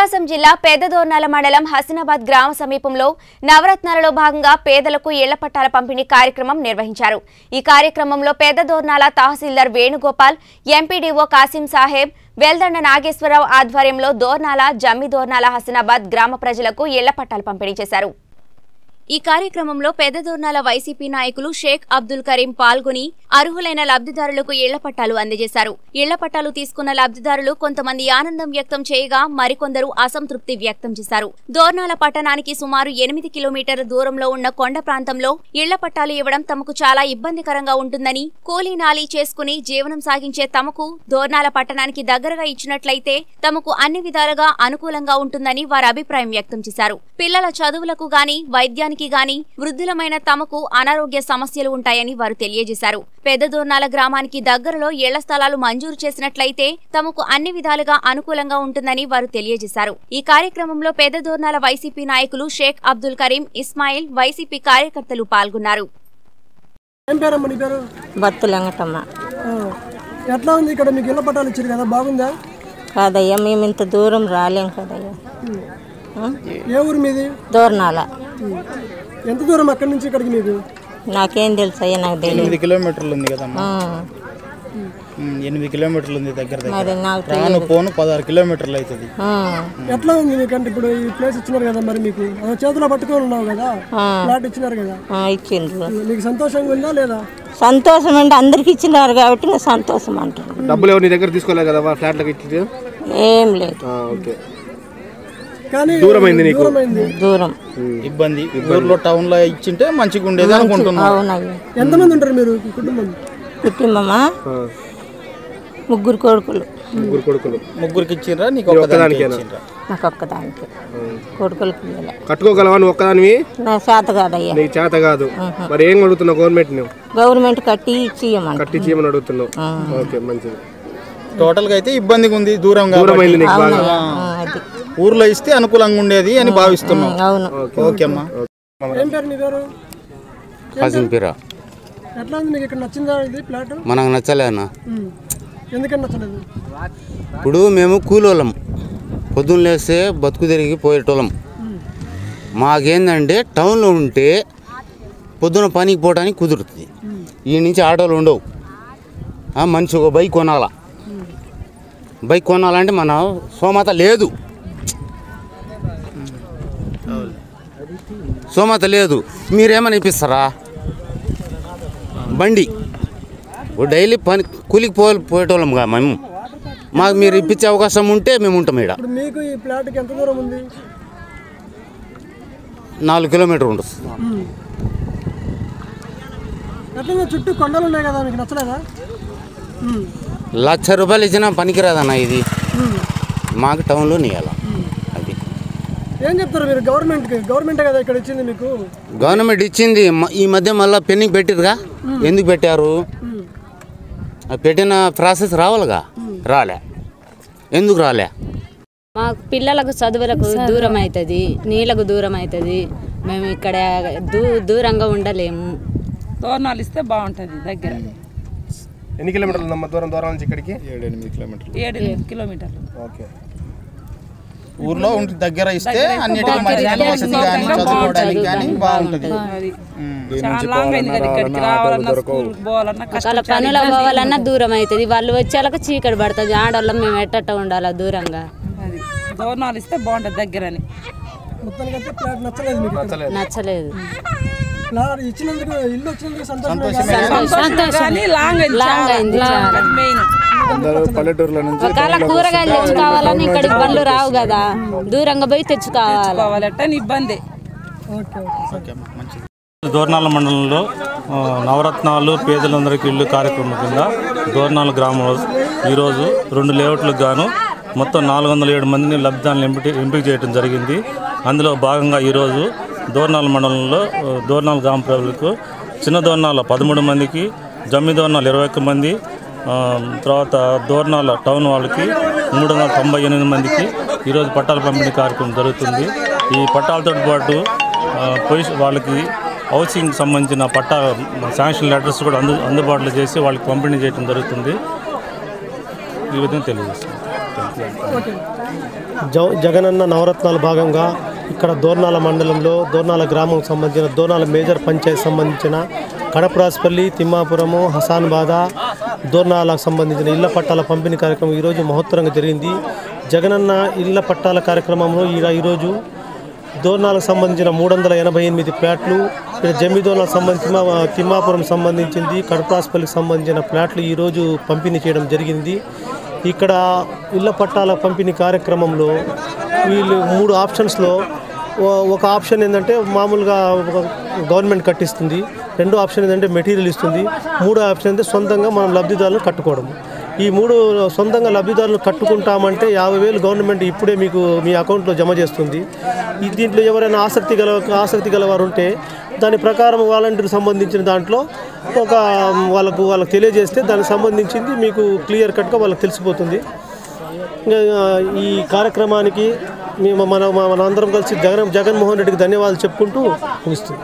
ప్రకాశం జిల్లా పేదదోర్నాల మండలం హసనాబాద్ గ్రామ సమీపంలో నవరత్నాలలో భాగంగా పేదలకు ఇళ్ళ పట్టాల పంపిణీ కార్యక్రమం నిర్వహించారు. ఈ కార్యక్రమంలో పేదదోర్నాల తహసీల్దార్ వేణుగోపాల్ ఎంపీడీఓ కాసిం సాహెబ్ వెల్దండ నాగేశ్వరరావు ఆధ్వర్యంలో దోర్నాల జమ్మి దోర్నాల హసనాబాద్ గ్రామ ప్రజలకు ఇళ్ళ పట్టాలు పంపిణీ చేశారు. ఈ కార్యక్రమంలో పెదదూర్నాల వైసీపీ నాయకులు షేక్ అబ్దుల్ కరీం పాల్గొని అర్హులైన లబ్ధిదారులకు ఇళ్ళ పట్టాలు అందజేశారు. ఇళ్ళ పట్టాలు తీసుకున్న లబ్ధిదారులు కొంతమంది ఆనందం వ్యక్తం చేయగా మరికొందరు అసంతృప్తి వ్యక్తం చేశారు. దోర్నాల పట్టణానికి సుమారు ఎనిమిది కిలోమీటర్ల దూరంలో ఉన్న కొండ ప్రాంతంలో ఇళ్ళ పట్టాలు ఇవ్వడం తమకు చాలా ఇబ్బందికరంగా ఉంటుందని కూలీ నాలీ చేసుకుని జీవనం సాగించే తమకు దోర్నాల పట్టణానికి దగ్గరగా ఇచ్చినట్లయితే తమకు అన్ని విధాలుగా అనుకూలంగా ఉంటుందని వారు అభిప్రాయం వ్యక్తం చేశారు. పిల్లల చదువులకు గాని వైద్యానికి గాని వృద్ధులమైన తమకు అనారోగ్య సమస్యలు ఉంటాయని వారు తెలియజేశారు. పెద్ద దోర్నాల గ్రామానికి దగ్గరలో ఇళ్ళ స్థలాలు మంజూరు చేసినట్లయితే తమకు అన్ని విధాలుగా అనుకూలంగా ఉంటుందని వారు తెలియజేశారు. ఈ కార్యక్రమంలో పెద్ద దోర్నాల వైసీపీ నాయకులు షేక్ అబ్దుల్ కరీం ఇస్మాయిల్ వైసీపీ కార్యకర్తలు పాల్గొన్నారు. ఎట్లా ఉంది? ఇక్కడ మీకు ఇళ్ళ పట్టాలు ఇచ్చారు కదా బాగుందా? కాదయ్యా మేము ఇంత దూరం రాలేం కదయ్యా? ఏ ఊరు మీది? దూరణాల ఎంత దూరం అక్కడి నుంచి ఇక్కడికి మీకు? నాకేం తెలుసు అయ్యా నాకు తెలియదు ఎనిమిది కిలోమీటర్లు ఉంది కదమ్మా. ఉమ్, ఎనిమిది కిలోమీటర్లు ఉంది దగ్గర దగ్గర. మరి నాకు రాను పోను పదహారు కిలోమీటర్లు అవుతుంది. ఆ, ఎట్లా ఉంది మీకు అంటే ఇప్పుడు ఈ ప్లేస్ ఇచ్చినారు కదా మరి మీకు? ఆ, చేతిలో పట్టుకొని ఉన్నావు కదా? ఆ. ప్లాట్ ఇచ్చినారు కదా? ఆ, ఇచ్చిండ్రు. నీకు సంతోషంగా ఉందా లేదా? సంతోషం అంటే అందరికి ఇచ్చినారు కాబట్టి ఇంకా సంతోషం అంటారు డబ్బులు ఎవరు నీ దగ్గర తీసుకోలేదు కదా ఫ్లాట్లకు ఇచ్చి ఏం లేదు. ఓకే. కానీ దూరమైంది నీకు? దూరమైంది. దూరం. ఇబ్బంది. ఊర్లో టౌన్లో ఇచ్చింటే మంచిగా ఉండేది అనుకుంటున్నా అవునయ్యా ఎంతమంది ఉంటారు మీరు కుటుంబం? కుటుంబమా? ముగ్గురు కొడుకులు. ముగ్గురు కొడుకులు. ముగ్గురికి ఇచ్చిండ్రా? నీకు ఒక్కదానికి నాకు ఒక్కదానికి. కొడుకులు కట్టుకోగలవా నువ్వు ఒక్కదానివి? నా చేత కాదయ్యా. నీకు చేత కాదు. మరి ఏం అడుగుతున్నావు గవర్నమెంట్ నువ్వు? గవర్నమెంట్ కట్టి ఇచ్చి ఇయ్యమంట కట్టించి ఏమని అడుగుతున్నావు ఓకే మంచిది. టోటల్గా అయితే ఇబ్బందిగా ఉంది దూరం దూరమైంది కాబట్టి. నీకు బాగా? ఊర్లో ఇస్తే అనుకూలంగా ఉండేది అని భావిస్తున్నాం. అవును. ఓకే అమ్మా. ఏం పేరు నీ పేరు? కాసిన పీర? ఎట్లా ఉంది? మీకు ఇక్కడ నచ్చిందా ఇది ప్లాట్? మనకు నచ్చలేనా ఉమ్. ఎందుకని నచ్చలేదు? ఇప్పుడు మేము కూలోళ్ళం. పొద్దున్న లేస్తే బతుకు తిరిగి పోయేటోళ్ళం. మాకేందంటే టౌన్లో ఉంటే పొద్దున పనికి పోవడానికి కుదురుతుంది. ఈ నుంచి ఆటోలు ఉండవు. ఆ, మనిషి ఒక బైక్ కొనాలా. బైక్ కొనాలంటే మన సోమత లేదు. సోమత లేదు. మీరేమని ఇప్పిస్తారా? బండి. డైలీ పని కూలికి పో పోయేటోళ్ళంగా మేము. మాకు మీరు ఇప్పించే అవకాశం ఉంటే మేము ఉంటాం ఇక్కడ మీకు ఈ ప్లాట్కి ఎంత దూరం ఉంది? నాలుగు కిలోమీటర్ ఉంటుంది? చుట్టూ కొండలు ఉన్నాయి కదా మీకు నచ్చలేదా. లక్ష రూపాయలు ఇచ్చినా పనికిరాదన్న ఇది. మాకు టౌన్లో నెయ్యాల అది ఏం చెప్తారు మీరు గవర్నమెంట్కి? గవర్నమెంటే కదా ఇక్కడ ఇచ్చింది మీకు? గవర్నమెంట్ ఇచ్చింది. ఈ మధ్య మళ్ళీ పెండింగ్ పెట్టిరుగా ఎందుకు పెట్టారు? పెట్టిన ప్రాసెస్ రావాలిగా? రాలే. ఎందుకు రాలే? మాకు పిల్లలకు చదువులకు దూరం అవుతుంది నీళ్ళకు దూరం అవుతుంది మేము ఇక్కడ దూ దూరంగా ఉండలేము. తోరణాలు ఇస్తే బాగుంటుంది దగ్గర. ఎన్ని కిలోమీటర్లు ఉందమ్మా దూరం దూరం నుంచి ఇక్కడికి? ఏడు ఎనిమిది కిలోమీటర్లు. ఏడు ఎనిమిది కిలోమీటర్లు. ఓకే. ఊర్లో ఉంటే దగ్గర ఇస్తే అన్నిటికీ మంచి వసతి కానీ చదువుకోవడానికి కానీ బాగుంటుంది. పనులు. పోవాలన్నా దూరం అవుతుంది వాళ్ళు వచ్చేళ్ళకి చీకటి పడుతుంది ఆడవాళ్ళం మేము ఎట్టట్ట ఉండాలి దూరంగా? అది. తోరణాలు ఇస్తే బాగుంటుంది దగ్గరని. నచ్చలేదు. ఇచ్చినందుకు ఇల్లు వచ్చినందుకు సంతోషం పల్లెటూరులో నుంచి ఒకవేళ కూరగాయలు తెచ్చుకోవాలని ఇక్కడికి బండ్లు రావు కదా. దూరంగా పోయి తెచ్చుకోవాలి? పోవాలంటే ఇబ్బంది. Okay okay. మంచిది. దోర్నాల మండలంలో నవరత్నాలు పేదలందరికీ ఇల్లు కార్యక్రమం కింద దోర్నాల గ్రామంలో ఈరోజు రెండు లేఅవుట్లకు గాను మొత్తం నాలుగు వందల ఏడు మందిని లబ్ధిదారులను ఎంపిక ఎంపిక చేయడం జరిగింది. అందులో భాగంగా ఈరోజు దోర్నాల మండలంలో ఆ, దోర్నాల గ్రామ ప్రజలకు చిన్న దోర్నాల పదమూడు మందికి జమ్మి దోర్నాలు ఇరవై ఒక్క మంది తర్వాత దోర్నాల టౌన్ వాళ్ళకి మూడు వందల తొంభై ఎనిమిది మందికి ఈరోజు పట్టాల పంపిణీ కార్యక్రమం జరుగుతుంది. ఈ పట్టాలతో పాటు పొజిషన్ వాళ్ళకి హౌసింగ్ సంబంధించిన పట్టా శాంక్షన్ లెటర్స్ కూడా అందు అందుబాటులో చేసి వాళ్ళకి పంపిణీ చేయడం జరుగుతుంది. ఈ విధంగా తెలియజేస్తుంది జగనన్న నవరత్నాల భాగంగా ఇక్కడ దోర్నాల మండలంలో దోర్నాల గ్రామం సంబంధించిన దోర్నాల మేజర్ పంచాయత్ సంబంధించిన కడపరాసుపల్లి తిమ్మాపురము హసాన్బాద దోర్నాలకు సంబంధించిన ఇళ్ళ పట్టాల పంపిణీ కార్యక్రమం ఈరోజు మహోత్తరంగా జరిగింది. జగనన్న ఇళ్ళ పట్టాల కార్యక్రమంలో ఈరోజు దోర్నాలకు సంబంధించిన మూడు వందల ఎనభై ఎనిమిది ప్లాట్లు ఇక్కడ జమ్మిదోర్నాలకు సంబంధించిన తిమ్మాపురం సంబంధించింది కడపరాసుపల్లికి సంబంధించిన ప్లాట్లు ఈరోజు పంపిణీ చేయడం జరిగింది. ఇక్కడ ఇళ్ళ పట్టాల పంపిణీ కార్యక్రమంలో వీళ్ళు మూడు ఆప్షన్స్లో ఒక ఆప్షన్ ఏంటంటే మామూలుగా ఒక గవర్నమెంట్ కట్టిస్తుంది రెండో ఆప్షన్ ఏంటంటే మెటీరియల్ ఇస్తుంది మూడో ఆప్షన్ అంటే సొంతంగా మనం లబ్ధిదారులను కట్టుకోవడం. ఈ మూడు సొంతంగా లబ్ధిదారులు కట్టుకుంటామంటే యాభై వేలు గవర్నమెంట్ ఇప్పుడే మీకు మీ అకౌంట్లో జమ చేస్తుంది. దీంట్లో ఎవరైనా ఆసక్తి గల ఆసక్తి గలవారు ఉంటే దాని ప్రకారం వాలంటీర్ సంబంధించిన దాంట్లో ఒక వాళ్ళకు వాళ్ళకి తెలియజేస్తే దానికి సంబంధించింది మీకు క్లియర్ కట్గా వాళ్ళకి తెలిసిపోతుంది. ఈ కార్యక్రమానికి మేము మన మన అందరం కలిసి జగన్ జగన్మోహన్ రెడ్డికి ధన్యవాదాలు చెప్పుకుంటూ ముగిస్తుంది.